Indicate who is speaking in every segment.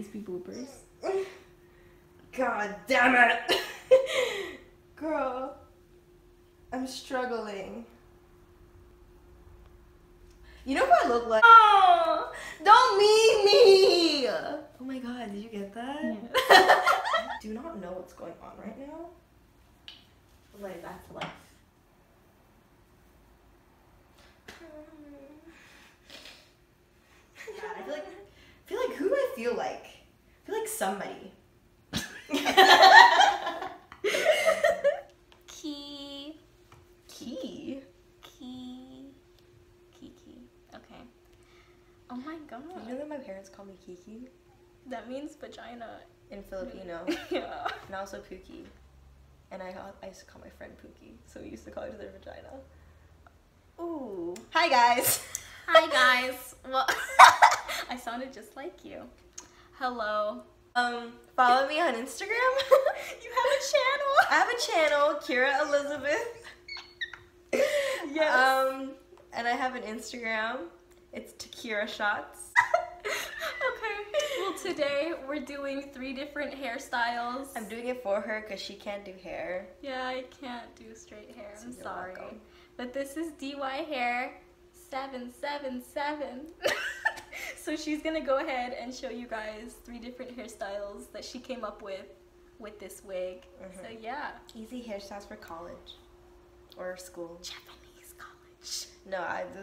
Speaker 1: these be bloopers.
Speaker 2: God damn it. Girl, I'm struggling. You know what I look like? Oh, don't leave me. Oh my god, did you get that?
Speaker 1: Yeah.
Speaker 2: I do not know what's going on right now.
Speaker 1: Like back to life.
Speaker 2: God, I feel like I feel like who do I feel like? I feel like somebody.
Speaker 1: Key.
Speaker 2: Key.
Speaker 1: Key. Kiki. Okay. Oh my god.
Speaker 2: You know that my parents call me Kiki
Speaker 1: That means vagina.
Speaker 2: in Filipino,
Speaker 1: yeah.
Speaker 2: and also Pookie. And I I used to call my friend Pookie, so we used to call each other vagina.
Speaker 1: Ooh.
Speaker 2: Hi guys.
Speaker 1: Hi guys. Well, I sounded just like you. Hello.
Speaker 2: Um, follow me on Instagram.
Speaker 1: You have a channel.
Speaker 2: I have a channel, Keira Elizabeth.
Speaker 1: Yes.
Speaker 2: Um, and I have an Instagram. It's Takira Shots.
Speaker 1: okay. Well, today we're doing three different hairstyles.
Speaker 2: I'm doing it for her because she can't do hair.
Speaker 1: Yeah, I can't do straight hair. I'm sorry.
Speaker 2: welcome.
Speaker 1: But this is DY Hair 777. So she's gonna go ahead and show you guys three different hairstyles that she came up with with this wig. So
Speaker 2: Mhm.
Speaker 1: yeah.
Speaker 2: Easy hairstyles for college or school.
Speaker 1: Japanese college.
Speaker 2: No, I do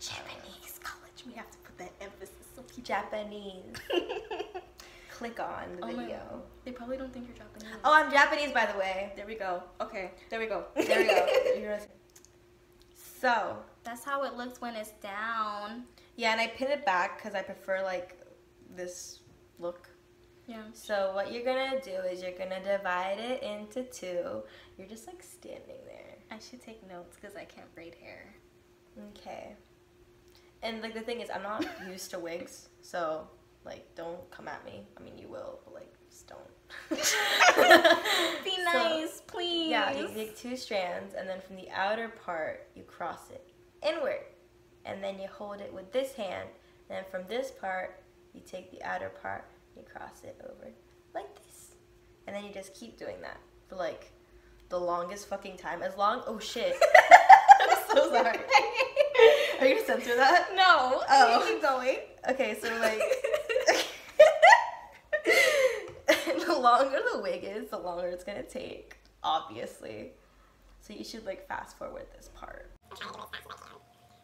Speaker 1: Japanese college. We have to put that emphasis so people
Speaker 2: Japanese. Click on the
Speaker 1: Oh
Speaker 2: video.
Speaker 1: They probably don't think you're Japanese.
Speaker 2: Oh, I'm Japanese, by the way.
Speaker 1: There we go. Okay, there we go.
Speaker 2: There we go. So,
Speaker 1: That's how it looks when it's down.
Speaker 2: Yeah, and I pin it back because I prefer like this look.
Speaker 1: Yeah.
Speaker 2: So what you're gonna do is you're gonna divide it into two. You're just like standing there.
Speaker 1: I should take notes because I can't braid hair.
Speaker 2: Okay. And like the thing is, I'm not used to wigs, so like don't come at me. I mean, you will, but like just don't.
Speaker 1: Be
Speaker 2: So,
Speaker 1: nice, please.
Speaker 2: Yeah, you take two strands, and then from the outer part, you cross it inward. And then you hold it with this hand. And then from this part, you take the outer part, you cross it over like this. And then you just keep doing that for like the longest fucking time. As long, oh shit. I'm so sorry. Are you gonna censor that?
Speaker 1: No.
Speaker 2: Oh.
Speaker 1: Keep going.
Speaker 2: Okay, so like. the longer the wig is, the longer it's gonna take, obviously. So you should like fast forward this part.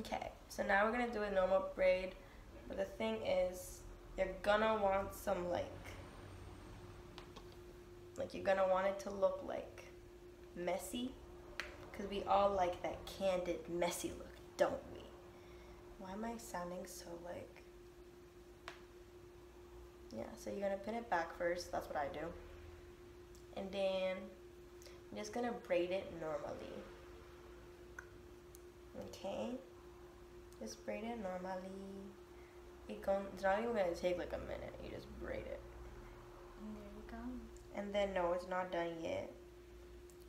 Speaker 2: Okay, so now we're gonna do a normal braid, but the thing is, you're gonna want some like, like you're gonna want it to look like messy, because we all like that candid, messy look, don't we? Why am I sounding so like? Yeah, so you're gonna pin it back first. That's what I do, and then I'm just gonna braid it normally. Okay. Just braid it normally. It gon- it's not even gonna take like a minute. You just braid it.
Speaker 1: And there you go.
Speaker 2: And then no, it's not done yet.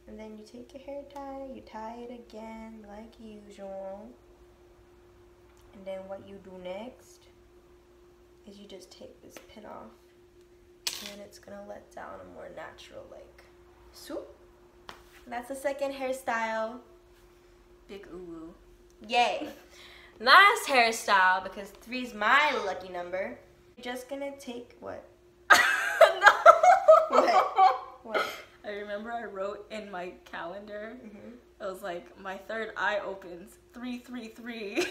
Speaker 2: And then you take your hair tie, you tie it again like usual. And then what you do next is you just take this pin off. And it's gonna let down a more natural like swoop. That's the second hairstyle.
Speaker 1: Big uwu.
Speaker 2: Yay. Last hairstyle, because three's my lucky number. You're just gonna take what?
Speaker 1: no.
Speaker 2: What? What?
Speaker 1: I remember I wrote in my calendar.
Speaker 2: hmm
Speaker 1: It was like my third eye opens three three three.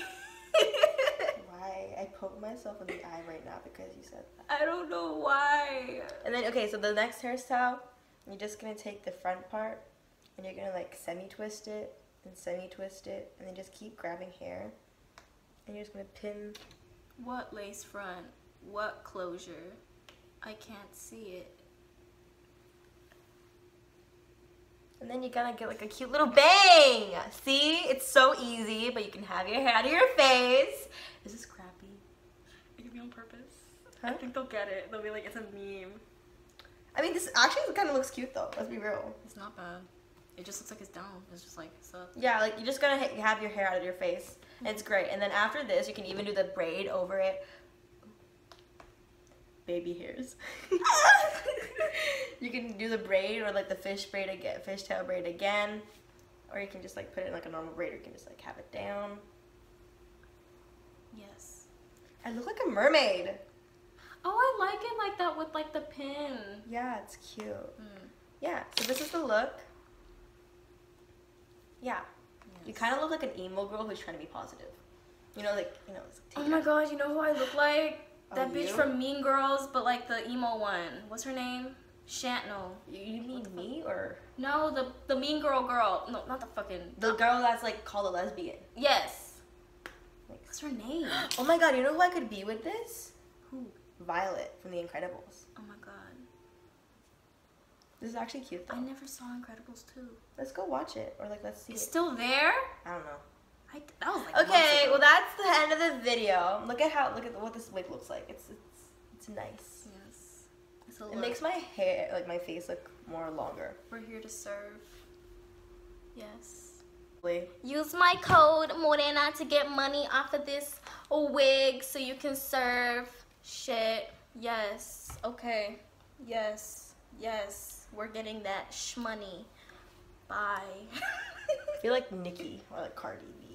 Speaker 2: Why? I poke myself in the eye right now because you said that.
Speaker 1: I don't know why.
Speaker 2: And then, okay, so the next hairstyle, you're just gonna take the front part and you're gonna like semi twist it and semi twist it and then just keep grabbing hair. And you're just gonna pin.
Speaker 1: What lace front? What closure? I can't see it.
Speaker 2: And then you're gonna get like a cute little bang. See? It's so easy, but you can have your hair out of your face. This is this crappy?
Speaker 1: It could be on purpose.
Speaker 2: Huh?
Speaker 1: I think they'll get it. They'll be like, it's a meme.
Speaker 2: I mean, this actually kind of looks cute though. Let's be real.
Speaker 1: It's not bad. It just looks like it's down. It's just like, so.
Speaker 2: Yeah, like you're just gonna ha- have your hair out of your face. And it's great. And then after this, you can even do the braid over it. Baby hairs. you can do the braid or like the fish braid again, fishtail braid again, or you can just like put it in like a normal braid, or you can just like have it down.
Speaker 1: Yes.
Speaker 2: I look like a mermaid.
Speaker 1: Oh, I like it like that with like the pin.
Speaker 2: Yeah, it's cute.
Speaker 1: Mm.
Speaker 2: Yeah, so this is the look. Yeah, you kind of look like an emo girl who's trying to be positive. You know, like you know. Like,
Speaker 1: Oh my god, you know who I look like?
Speaker 2: Oh,
Speaker 1: That bitch
Speaker 2: you?
Speaker 1: from Mean Girls, but like the emo one. What's her name? Shant, no.
Speaker 2: You, you mean me or
Speaker 1: No, the the Mean Girl girl. No, not the fucking.
Speaker 2: the girl that's like called a lesbian?
Speaker 1: Yes.
Speaker 2: Like,
Speaker 1: What's her name?
Speaker 2: oh my god, you know who I could be with this?
Speaker 1: Who?
Speaker 2: Violet from The Incredibles.
Speaker 1: Oh my god.
Speaker 2: This is actually cute though.
Speaker 1: I never saw Incredibles 2.
Speaker 2: Let's go watch it or like let's see
Speaker 1: It's
Speaker 2: it.
Speaker 1: still there?
Speaker 2: I don't know.
Speaker 1: I, that was like
Speaker 2: Okay, well that's the end of the video. Look at how look at what this wig looks like. It's it's it's nice.
Speaker 1: Yes. It's a
Speaker 2: It makes my hair like my face look more longer.
Speaker 1: We're here to serve. Yes. Use my code Morena to get money off of this wig so you can serve shit. Yes. Okay. Yes. Yes. We're getting that shmoney. Bye.
Speaker 2: I feel like Nicki or like Cardi B.